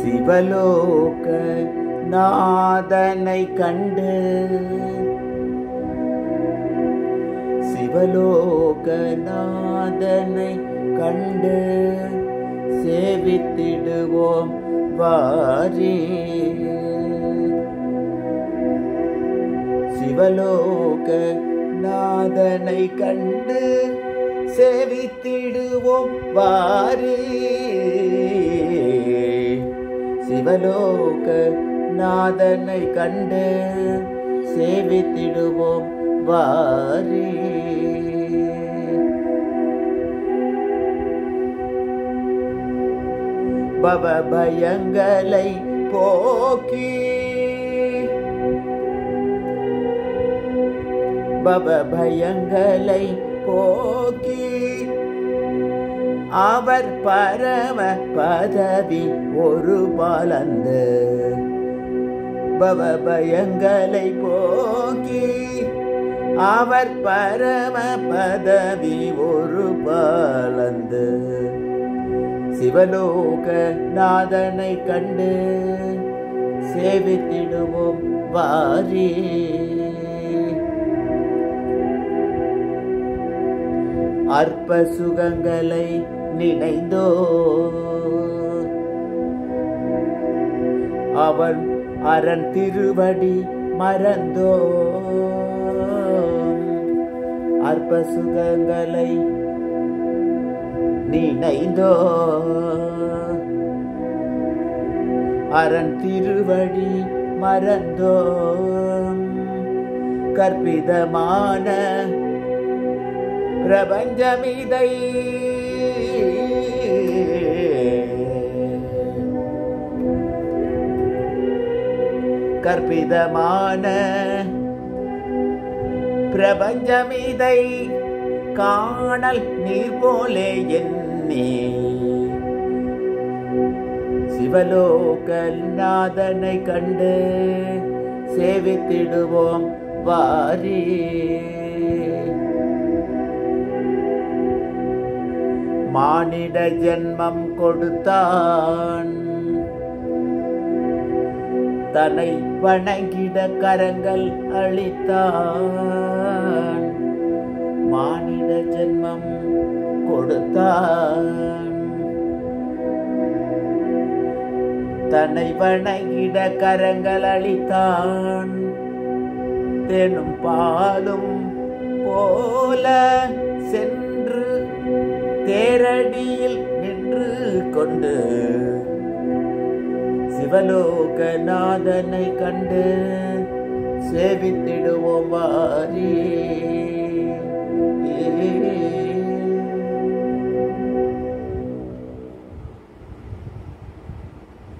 சிவலோக நாதனை கண்டு சிவலோக நாதனை கண்டு சேவித்திடுவோம் வாரே. சிவலோக நாதனை கண்டு சேவித்திடுவோம் வாரே. சிவலோக நாதனை கண்டு சேவித்திடுவோம் வாரி. பவ பயங்களை போக்கி பவ பயங்களை போக்கி அவர் பரம பதவி ஒரு பாலந்து. பவ பயங்களை போக்கி அவர் பரம பதவி ஒரு பாலந்து. சிவலோக நாதனை கண்டு சேவித்திடுவோம் வாரே. அற்ப சுகங்களை நினைந்தோ அவன் அரண் திருவடி மறந்தோ அற்ப சுகங்களை நினைந்தோ அரண் திருவடி மறந்தோ கற்பிதமான பிரபஞ்சமிதை. கற்பிதமான பிரபஞ்சமிதை காணல் நீர் போலே என்னே சிவலோகநாதனை கண்டு சேவித்திடுவோம் வாரே மானிட ஜென்மம் கொடுத்தான். தன்னை வணங்கிட கரங்கள் அளித்தான். மானிட ஜென்மம் கொடுத்தான். தன்னை வணங்கிட கரங்கள் அளித்தான். தெனும் பாலும் போல சென்று தேரடியில் நின்று கொண்டு சிவலோகநாதனை கண்டு சேவித்திடுவோம் வாரி.